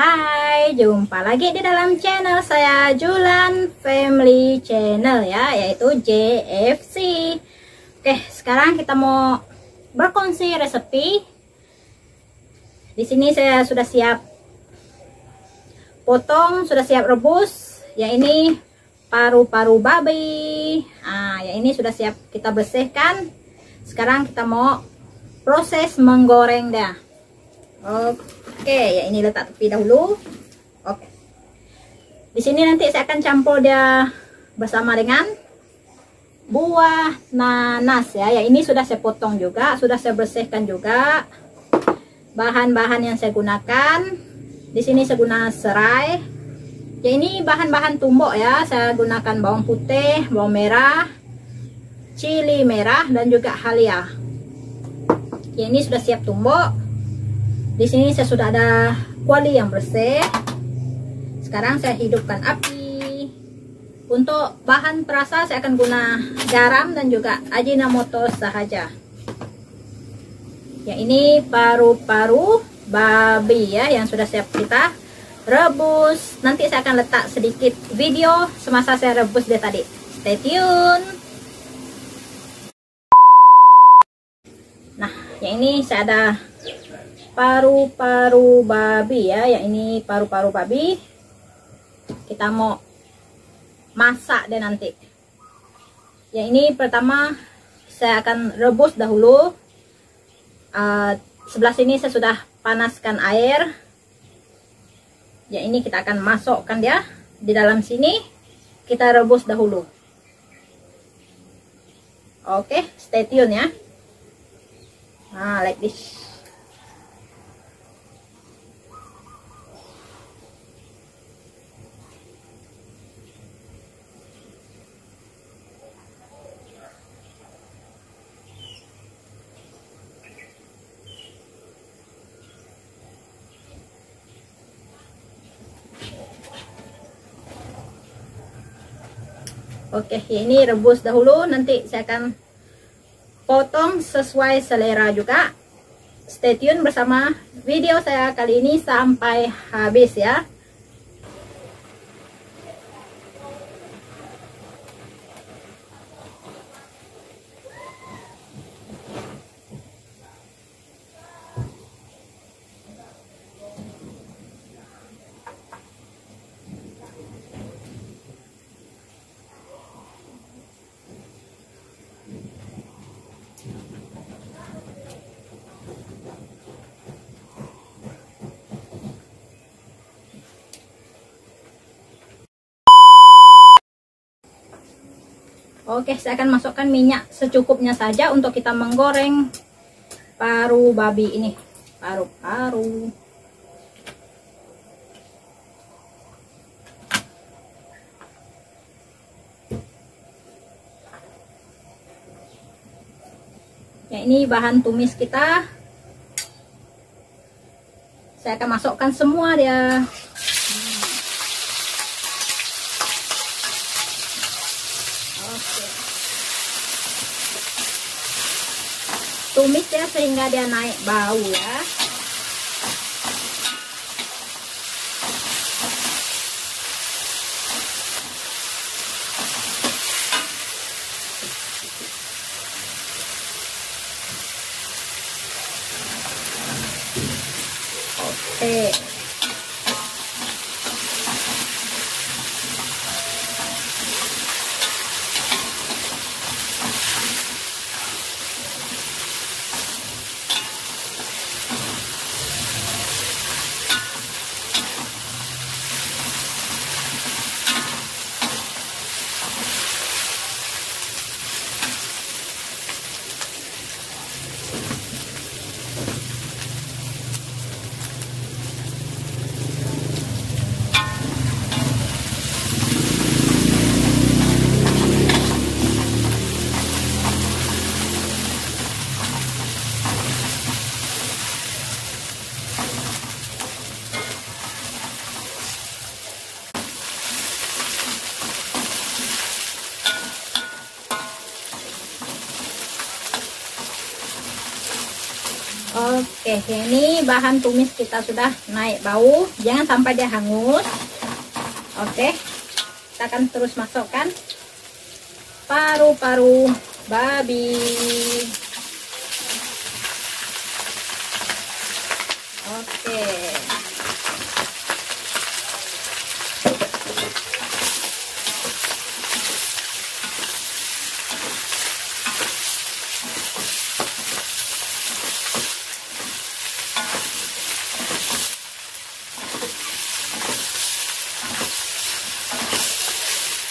Hai, jumpa lagi di dalam channel saya Julan Family Channel ya, yaitu JFC. Oke, sekarang kita mau berkongsi resepi. Di sini saya sudah siap potong, sudah siap rebus. Ya ini paru-paru babi. Ah, ya ini sudah siap kita bersihkan. Sekarang kita mau proses menggoreng dah. Oke, ya ini letak tepi dahulu. Oke. Di sini nanti saya akan campur dia bersama dengan buah nanas ya. Ya ini sudah saya potong juga, sudah saya bersihkan juga. Bahan-bahan yang saya gunakan di sini saya guna serai. Ya ini bahan-bahan tumbuk ya. Saya gunakan bawang putih, bawang merah, cili merah dan juga halia. Ya ini sudah siap tumbuk di sini saya sudah ada kuali yang bersih. Sekarang saya hidupkan api. Untuk bahan perasa saya akan guna garam dan juga ajinomoto sahaja. Ya ini paru-paru babi ya yang sudah siap kita rebus. Nanti saya akan letak sedikit video semasa saya rebus dia tadi. Stay tune. Nah yang ini saya ada paru-paru babi ya yang ini paru-paru babi. Kita mau masak deh nanti. Ya ini pertama saya akan rebus dahulu. Uh, sebelah sini saya sudah panaskan air. Ya ini kita akan masukkan dia di dalam sini. Kita rebus dahulu. Oke stay tune ya. Nah like this Oke, ini rebus dahulu. Nanti saya akan potong sesuai selera juga. Stay tune bersama video saya kali ini sampai habis ya. Oke, saya akan masukkan minyak secukupnya saja untuk kita menggoreng paru babi ini. Paru-paru. Ya, ini bahan tumis kita. Saya akan masukkan semua dia. Tumis ya sehingga dia naik bau ya Oke. Oke, ini bahan tumis kita sudah naik bau. Jangan sampai dia hangus. Oke, kita akan terus masukkan paru-paru babi. Oke.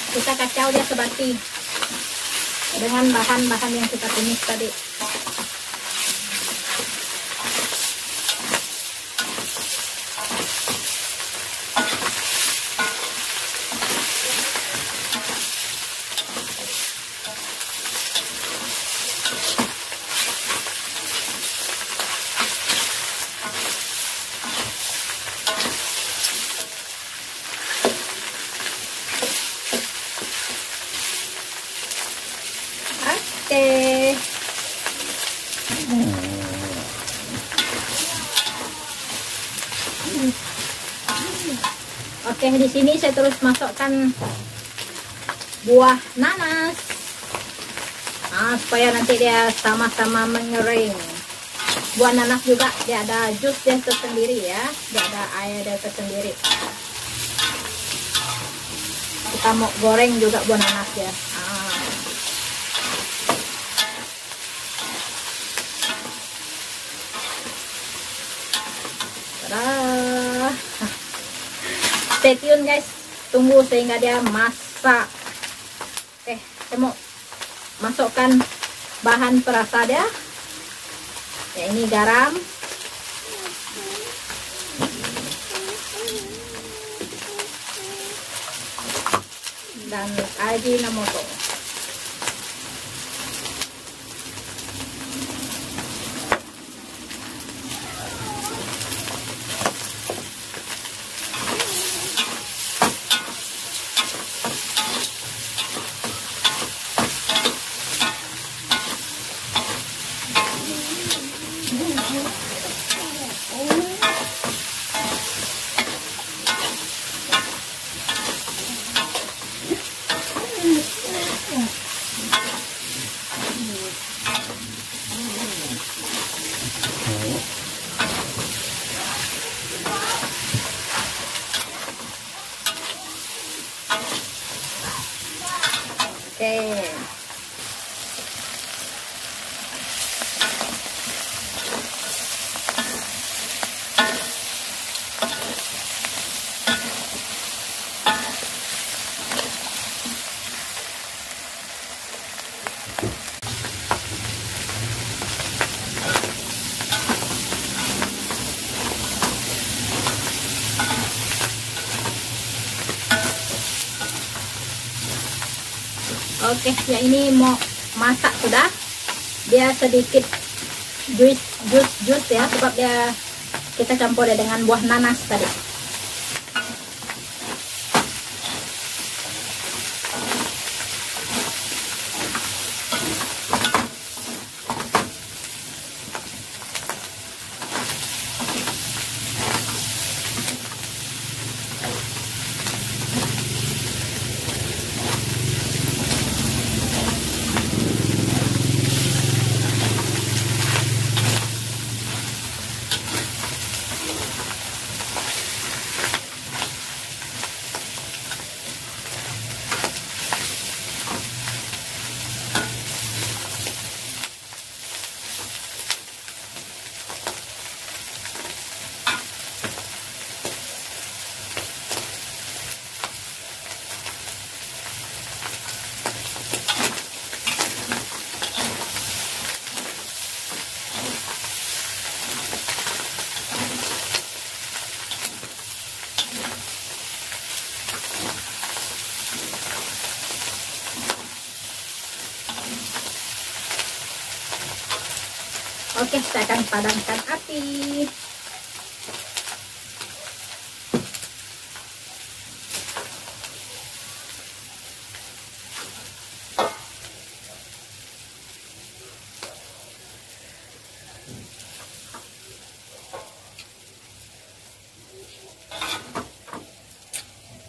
Kita kacau dia sebati dengan bahan-bahan yang kita tumis tadi Oke. Oke, di sini saya terus masukkan buah nanas. Nah, supaya nanti dia sama-sama mengering. Buah nanas juga dia ada jus dia tersendiri ya, dia ada air dia tersendiri. Kita mau goreng juga buah nanas ya. Ah. Tada. Stay tune guys. Tunggu sehingga dia masak. Oke, saya mau masukkan bahan perasa dia. Ya ini garam. Dan ajinomoto. Oke. Oke, ya ini mau masak sudah. Dia sedikit jus jus jus ya, sebab dia kita campur dia dengan buah nanas tadi. Oke, saya akan padamkan api.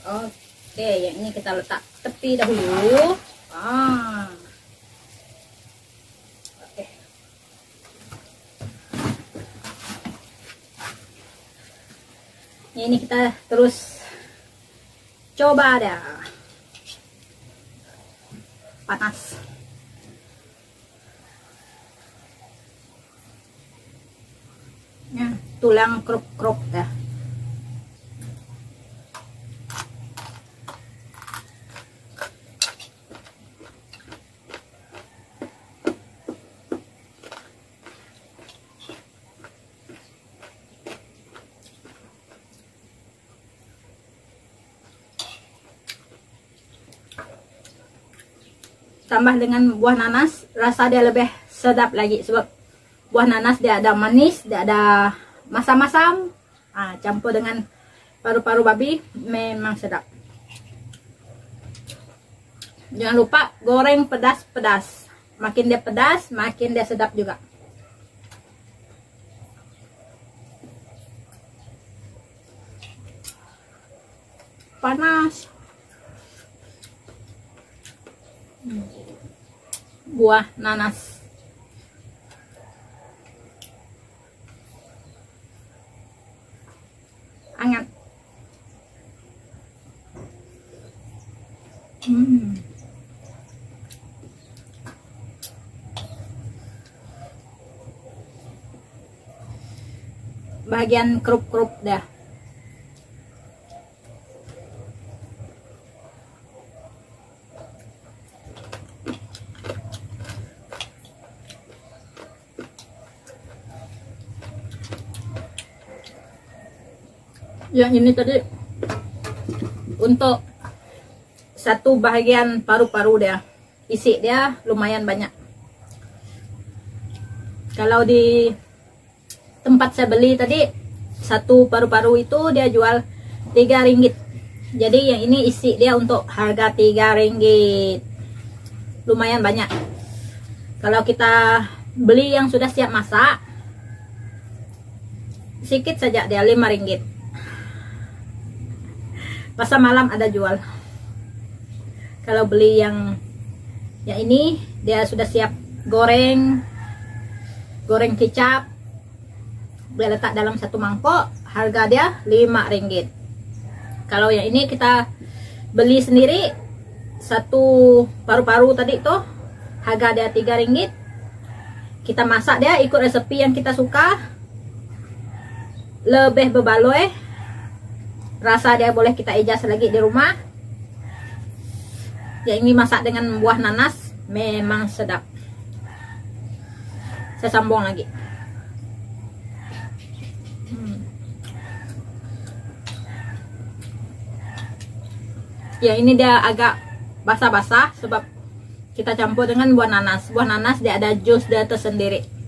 Oke, yang ini kita letak tepi dahulu. Ini kita terus coba dah panas. Ya, tulang krop-krop dah tambah dengan buah nanas rasa dia lebih sedap lagi sebab buah nanas dia ada manis dia ada masam-masam. Ah, campur dengan paru-paru babi memang sedap. Jangan lupa goreng pedas-pedas. Makin dia pedas makin dia sedap juga. Panas buah nanas. Anget. Hmm. bagian kerup-kerup dah yang ini tadi untuk satu bagian paru-paru dia. Isi dia lumayan banyak. Kalau di tempat saya beli tadi satu paru-paru itu dia jual tiga ringgit. Jadi yang ini isi dia untuk harga tiga ringgit. Lumayan banyak. Kalau kita beli yang sudah siap masak sedikit saja dia lima ringgit pasar malam ada jual. Kalau beli yang ya ini dia sudah siap goreng goreng kecap dia letak dalam satu mangkok harga dia 5 ringgit. Kalau yang ini kita beli sendiri satu paru-paru tadi tuh harga dia 3 ringgit. Kita masak dia ikut resepi yang kita suka. Lebih bebaloi rasa dia boleh kita ijaz lagi di rumah. Ya ini masak dengan buah nanas memang sedap. Saya sambung lagi. Hmm. ya ini dia agak basah-basah sebab kita campur dengan buah nanas. Buah nanas dia ada jus dia tersendiri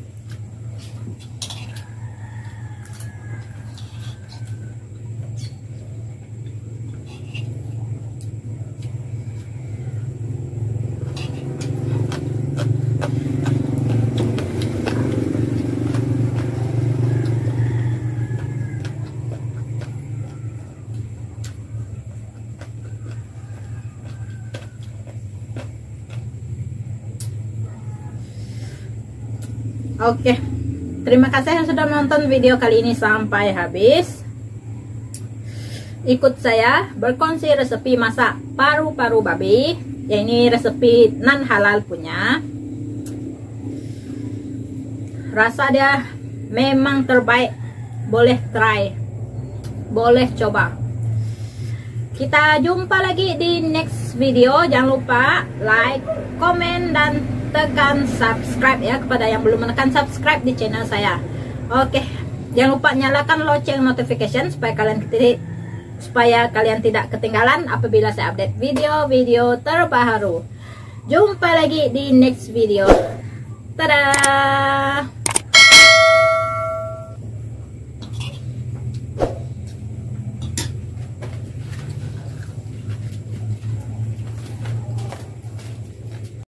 Oke, terima kasih yang sudah menonton video kali ini sampai habis. Ikut saya berkongsi resepi masak paru-paru babi. Ya ini resepi non halal punya. Rasa dia memang terbaik. Boleh try. Boleh coba. Kita jumpa lagi di next video. Jangan lupa like, komen, dan tekan subscribe ya kepada yang belum menekan subscribe di channel saya. Oke, jangan lupa nyalakan lonceng notification supaya kalian supaya kalian tidak ketinggalan apabila saya update video-video terbaru. Jumpa lagi di next video. Tada!